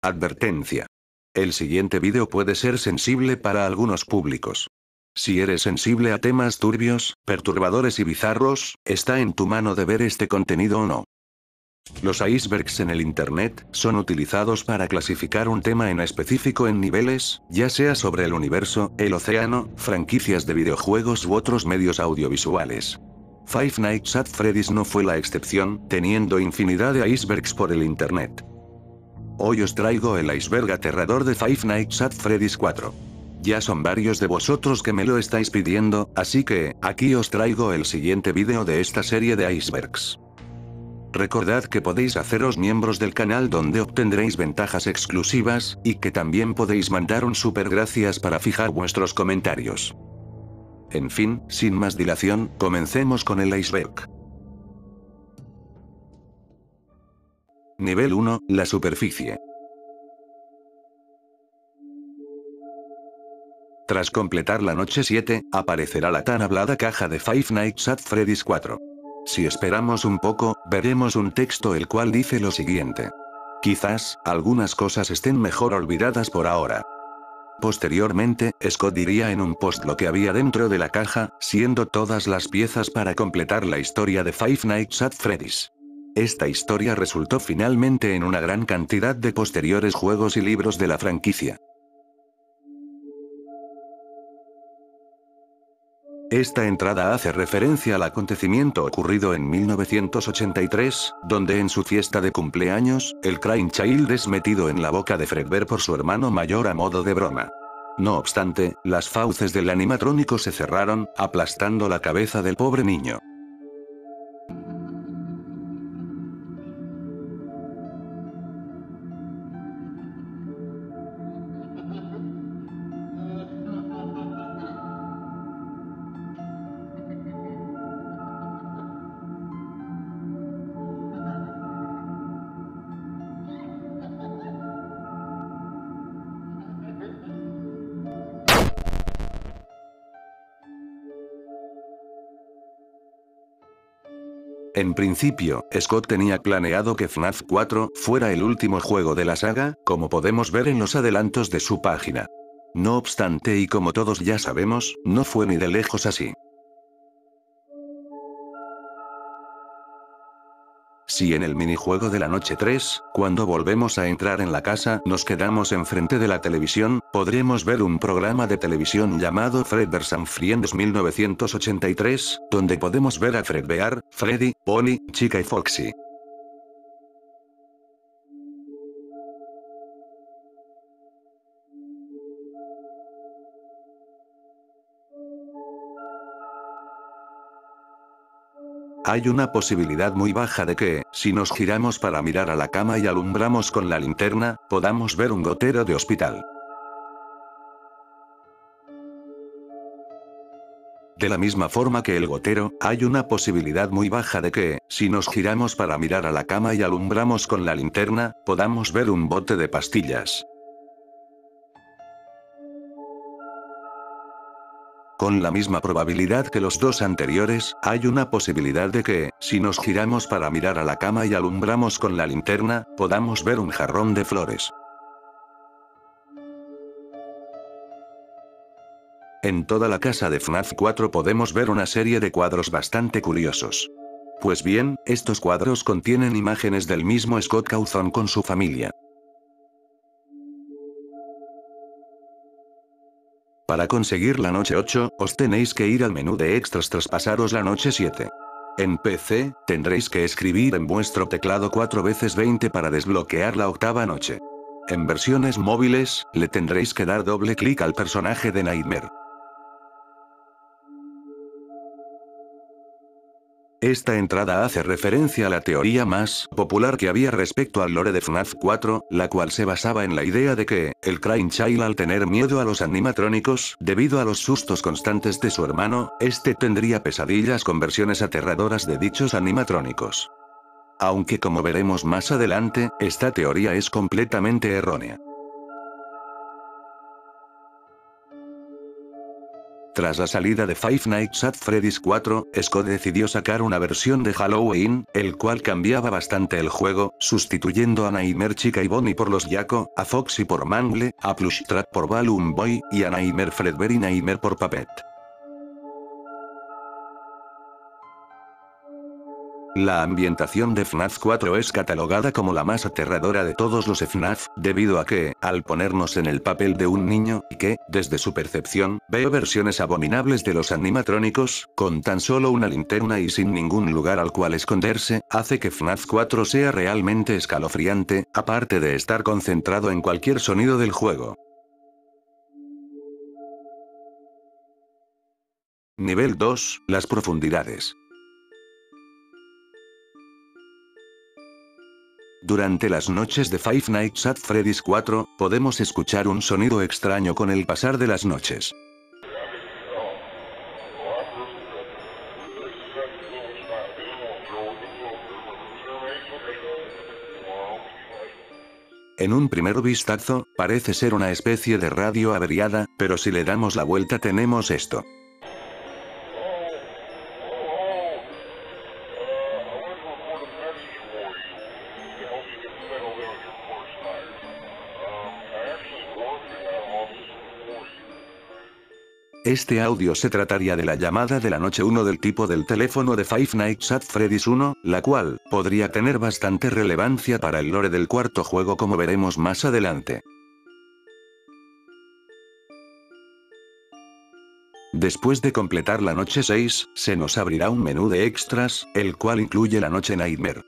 Advertencia. El siguiente vídeo puede ser sensible para algunos públicos. Si eres sensible a temas turbios, perturbadores y bizarros, está en tu mano de ver este contenido o no. Los icebergs en el Internet son utilizados para clasificar un tema en específico en niveles, ya sea sobre el universo, el océano, franquicias de videojuegos u otros medios audiovisuales. Five Nights at Freddy's no fue la excepción, teniendo infinidad de icebergs por el Internet. Hoy os traigo el iceberg aterrador de Five Nights at Freddy's 4. Ya son varios de vosotros que me lo estáis pidiendo, así que, aquí os traigo el siguiente vídeo de esta serie de icebergs. Recordad que podéis haceros miembros del canal donde obtendréis ventajas exclusivas, y que también podéis mandar un super gracias para fijar vuestros comentarios. En fin, sin más dilación, comencemos con el iceberg. Nivel 1, la superficie. Tras completar la noche 7, aparecerá la tan hablada caja de Five Nights at Freddy's 4. Si esperamos un poco, veremos un texto el cual dice lo siguiente. Quizás, algunas cosas estén mejor olvidadas por ahora. Posteriormente, Scott diría en un post lo que había dentro de la caja, siendo todas las piezas para completar la historia de Five Nights at Freddy's. Esta historia resultó finalmente en una gran cantidad de posteriores juegos y libros de la franquicia. Esta entrada hace referencia al acontecimiento ocurrido en 1983, donde en su fiesta de cumpleaños, el Crying Child es metido en la boca de Fredbear por su hermano mayor a modo de broma. No obstante, las fauces del animatrónico se cerraron, aplastando la cabeza del pobre niño. En principio, Scott tenía planeado que FNAF 4 fuera el último juego de la saga, como podemos ver en los adelantos de su página. No obstante y como todos ya sabemos, no fue ni de lejos así. Si en el minijuego de la noche 3, cuando volvemos a entrar en la casa, nos quedamos enfrente de la televisión, podremos ver un programa de televisión llamado Fred vs. Friends 1983, donde podemos ver a Fred Bear, Freddy, Bonnie, Chica y Foxy. Hay una posibilidad muy baja de que, si nos giramos para mirar a la cama y alumbramos con la linterna, podamos ver un gotero de hospital. De la misma forma que el gotero, hay una posibilidad muy baja de que, si nos giramos para mirar a la cama y alumbramos con la linterna, podamos ver un bote de pastillas. Con la misma probabilidad que los dos anteriores, hay una posibilidad de que, si nos giramos para mirar a la cama y alumbramos con la linterna, podamos ver un jarrón de flores. En toda la casa de FNAF 4 podemos ver una serie de cuadros bastante curiosos. Pues bien, estos cuadros contienen imágenes del mismo Scott Cawthon con su familia. Para conseguir la noche 8, os tenéis que ir al menú de extras tras pasaros la noche 7. En PC, tendréis que escribir en vuestro teclado 4 veces 20 para desbloquear la octava noche. En versiones móviles, le tendréis que dar doble clic al personaje de Nightmare. Esta entrada hace referencia a la teoría más popular que había respecto al lore de FNAF 4, la cual se basaba en la idea de que, el Crying Child al tener miedo a los animatrónicos, debido a los sustos constantes de su hermano, este tendría pesadillas con versiones aterradoras de dichos animatrónicos. Aunque como veremos más adelante, esta teoría es completamente errónea. Tras la salida de Five Nights at Freddy's 4, Scott decidió sacar una versión de Halloween, el cual cambiaba bastante el juego, sustituyendo a Nightmare Chica y Bonnie por los Yako, a Foxy por Mangle, a Plush Trap por Balloon Boy, y a Nightmare Fredbear y Nightmare por Puppet. La ambientación de FNAF 4 es catalogada como la más aterradora de todos los FNAF, debido a que, al ponernos en el papel de un niño, que, desde su percepción, ve versiones abominables de los animatrónicos, con tan solo una linterna y sin ningún lugar al cual esconderse, hace que FNAF 4 sea realmente escalofriante, aparte de estar concentrado en cualquier sonido del juego. Nivel 2, las profundidades. Durante las noches de Five Nights at Freddy's 4, podemos escuchar un sonido extraño con el pasar de las noches. En un primer vistazo, parece ser una especie de radio averiada, pero si le damos la vuelta tenemos esto. Este audio se trataría de la llamada de la noche 1 del tipo del teléfono de Five Nights at Freddy's 1, la cual, podría tener bastante relevancia para el lore del cuarto juego como veremos más adelante. Después de completar la noche 6, se nos abrirá un menú de extras, el cual incluye la noche Nightmare.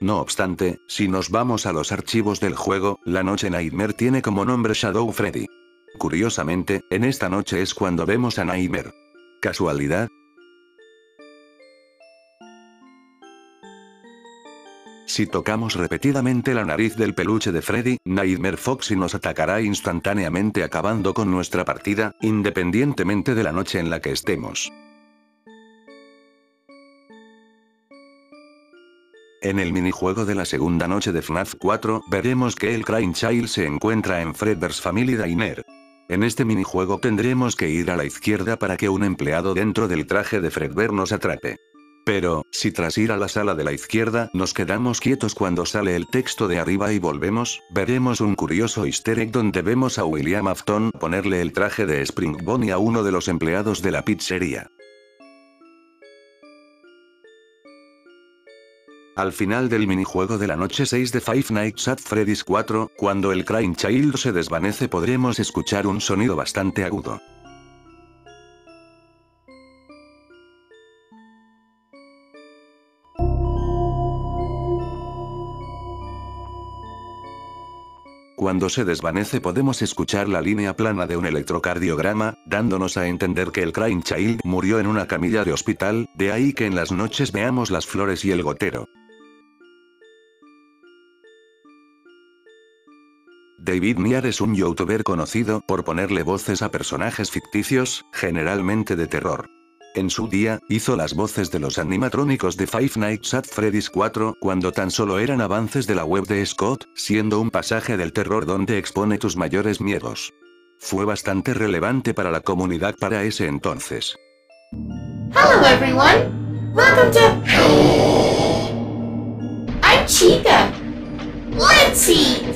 No obstante, si nos vamos a los archivos del juego, la noche Nightmare tiene como nombre Shadow Freddy. Curiosamente, en esta noche es cuando vemos a Nightmare. ¿Casualidad? Si tocamos repetidamente la nariz del peluche de Freddy, Nightmare Foxy nos atacará instantáneamente acabando con nuestra partida, independientemente de la noche en la que estemos. En el minijuego de la segunda noche de FNAF 4, veremos que el Crying Child se encuentra en Fredbear's Family Diner. En este minijuego tendremos que ir a la izquierda para que un empleado dentro del traje de Fredbear nos atrape. Pero, si tras ir a la sala de la izquierda nos quedamos quietos cuando sale el texto de arriba y volvemos, veremos un curioso easter egg donde vemos a William Afton ponerle el traje de Spring Bonnie a uno de los empleados de la pizzería. Al final del minijuego de la noche 6 de Five Nights at Freddy's 4, cuando el Crying Child se desvanece podremos escuchar un sonido bastante agudo. Cuando se desvanece podemos escuchar la línea plana de un electrocardiograma, dándonos a entender que el Crying Child murió en una camilla de hospital, de ahí que en las noches veamos las flores y el gotero. David Niar es un youtuber conocido por ponerle voces a personajes ficticios, generalmente de terror. En su día, hizo las voces de los animatrónicos de Five Nights at Freddy's 4, cuando tan solo eran avances de la web de Scott, siendo un pasaje del terror donde expone tus mayores miedos. Fue bastante relevante para la comunidad para ese entonces. Hello everyone! Welcome to... I'm Chica! Let's eat!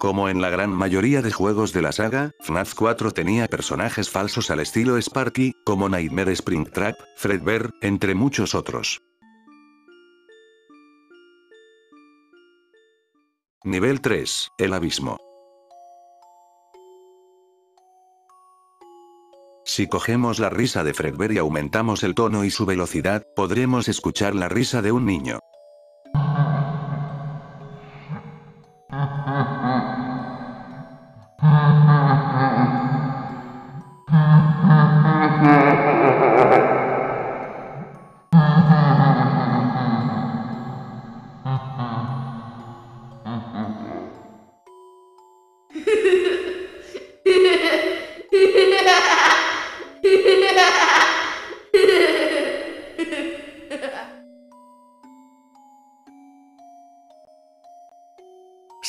Como en la gran mayoría de juegos de la saga, FNAF 4 tenía personajes falsos al estilo Sparky, como Nightmare Springtrap, Fredbear, entre muchos otros. Nivel 3, el abismo. Si cogemos la risa de Fredbear y aumentamos el tono y su velocidad, podremos escuchar la risa de un niño.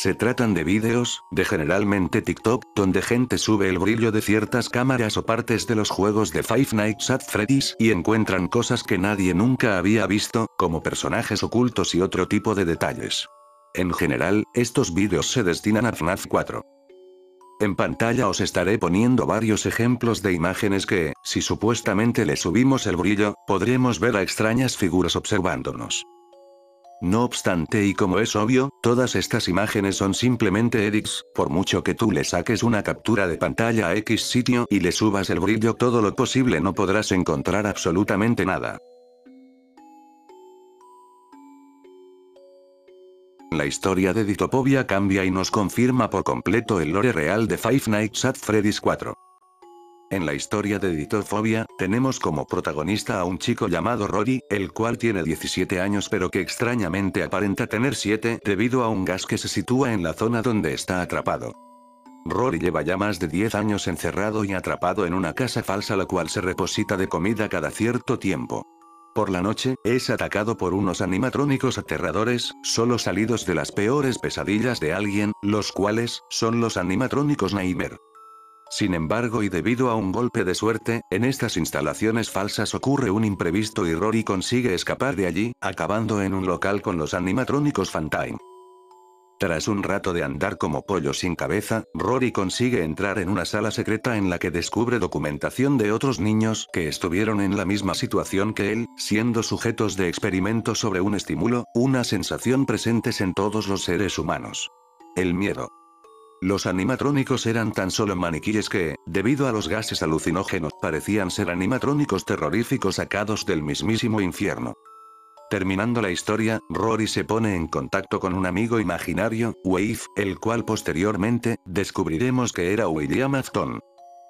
Se tratan de vídeos, de generalmente TikTok, donde gente sube el brillo de ciertas cámaras o partes de los juegos de Five Nights at Freddy's y encuentran cosas que nadie nunca había visto, como personajes ocultos y otro tipo de detalles. En general, estos vídeos se destinan a FNAF 4. En pantalla os estaré poniendo varios ejemplos de imágenes que, si supuestamente le subimos el brillo, podremos ver a extrañas figuras observándonos. No obstante y como es obvio, todas estas imágenes son simplemente edits, por mucho que tú le saques una captura de pantalla a X sitio y le subas el brillo todo lo posible no podrás encontrar absolutamente nada. La historia de Ditopovia cambia y nos confirma por completo el lore real de Five Nights at Freddy's 4. En la historia de Ditofobia, tenemos como protagonista a un chico llamado Rory, el cual tiene 17 años pero que extrañamente aparenta tener 7 debido a un gas que se sitúa en la zona donde está atrapado. Rory lleva ya más de 10 años encerrado y atrapado en una casa falsa la cual se reposita de comida cada cierto tiempo. Por la noche, es atacado por unos animatrónicos aterradores, solo salidos de las peores pesadillas de alguien, los cuales, son los animatrónicos Nightmare. Sin embargo y debido a un golpe de suerte, en estas instalaciones falsas ocurre un imprevisto y Rory consigue escapar de allí, acabando en un local con los animatrónicos Fantime. Tras un rato de andar como pollo sin cabeza, Rory consigue entrar en una sala secreta en la que descubre documentación de otros niños que estuvieron en la misma situación que él, siendo sujetos de experimentos sobre un estímulo, una sensación presentes en todos los seres humanos. El miedo. Los animatrónicos eran tan solo maniquíes que, debido a los gases alucinógenos, parecían ser animatrónicos terroríficos sacados del mismísimo infierno. Terminando la historia, Rory se pone en contacto con un amigo imaginario, Wave, el cual posteriormente, descubriremos que era William Afton.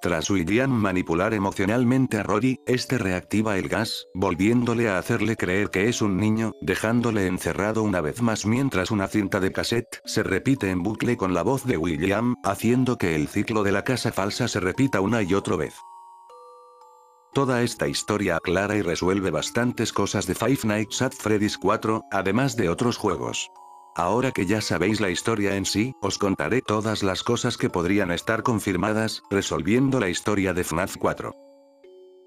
Tras William manipular emocionalmente a Rory, este reactiva el gas, volviéndole a hacerle creer que es un niño, dejándole encerrado una vez más mientras una cinta de cassette se repite en bucle con la voz de William, haciendo que el ciclo de la casa falsa se repita una y otra vez. Toda esta historia aclara y resuelve bastantes cosas de Five Nights at Freddy's 4, además de otros juegos. Ahora que ya sabéis la historia en sí, os contaré todas las cosas que podrían estar confirmadas, resolviendo la historia de FNAF 4.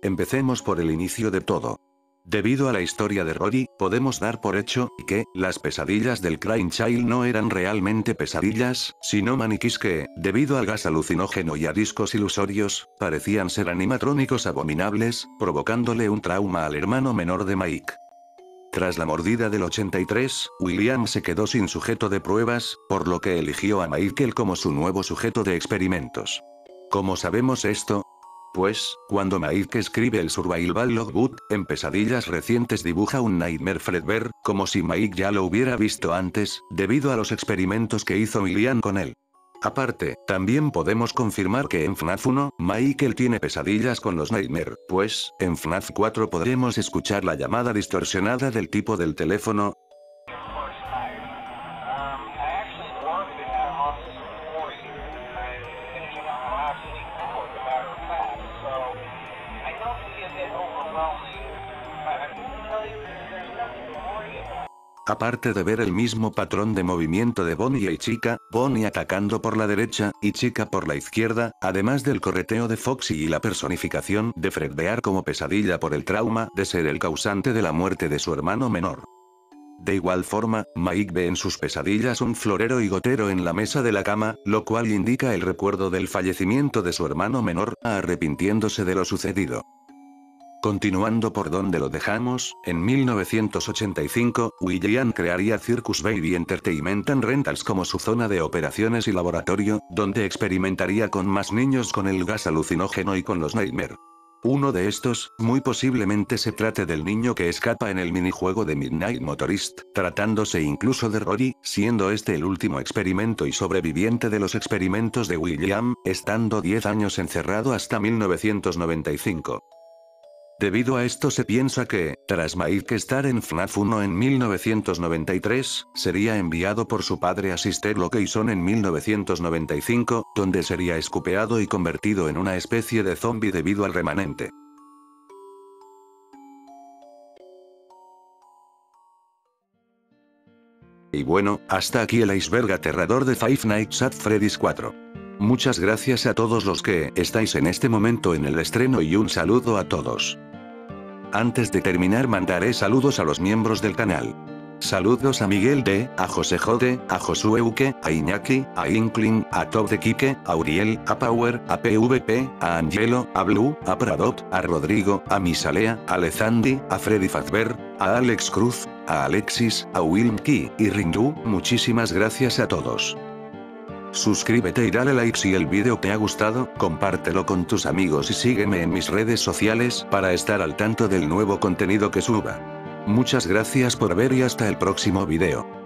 Empecemos por el inicio de todo. Debido a la historia de Rory, podemos dar por hecho que las pesadillas del Crying Child no eran realmente pesadillas, sino maniquís que, debido al gas alucinógeno y a discos ilusorios, parecían ser animatrónicos abominables, provocándole un trauma al hermano menor de Mike. Tras la mordida del 83, William se quedó sin sujeto de pruebas, por lo que eligió a Michael como su nuevo sujeto de experimentos. ¿Cómo sabemos esto? Pues, cuando Mike escribe el Survival Logbook, en pesadillas recientes dibuja un Nightmare Fredbear, como si Mike ya lo hubiera visto antes, debido a los experimentos que hizo William con él. Aparte, también podemos confirmar que en FNAF 1, Michael tiene pesadillas con los Nightmare, pues, en FNAF 4 podremos escuchar la llamada distorsionada del tipo del teléfono, Aparte de ver el mismo patrón de movimiento de Bonnie y Chica, Bonnie atacando por la derecha, y Chica por la izquierda, además del correteo de Foxy y la personificación de Fredbear como pesadilla por el trauma de ser el causante de la muerte de su hermano menor. De igual forma, Mike ve en sus pesadillas un florero y gotero en la mesa de la cama, lo cual indica el recuerdo del fallecimiento de su hermano menor, arrepintiéndose de lo sucedido. Continuando por donde lo dejamos, en 1985, William crearía Circus Baby Entertainment and Rentals como su zona de operaciones y laboratorio, donde experimentaría con más niños con el gas alucinógeno y con los Nightmare. Uno de estos, muy posiblemente se trate del niño que escapa en el minijuego de Midnight Motorist, tratándose incluso de Rory, siendo este el último experimento y sobreviviente de los experimentos de William, estando 10 años encerrado hasta 1995. Debido a esto se piensa que, tras Mike estar en FNAF 1 en 1993, sería enviado por su padre a Sister Location en 1995, donde sería escupeado y convertido en una especie de zombie debido al remanente. Y bueno, hasta aquí el iceberg aterrador de Five Nights at Freddy's 4. Muchas gracias a todos los que estáis en este momento en el estreno y un saludo a todos. Antes de terminar mandaré saludos a los miembros del canal. Saludos a Miguel D, a José Jode, a Josué Uke, a Iñaki, a Inkling, a Top de Kike, a Uriel, a Power, a PVP, a Angelo, a Blue, a Pradot, a Rodrigo, a Misalea, a Lezandi, a Freddy Fazber, a Alex Cruz, a Alexis, a Wilm Key y Rindu, muchísimas gracias a todos. Suscríbete y dale like si el vídeo te ha gustado, compártelo con tus amigos y sígueme en mis redes sociales para estar al tanto del nuevo contenido que suba. Muchas gracias por ver y hasta el próximo video.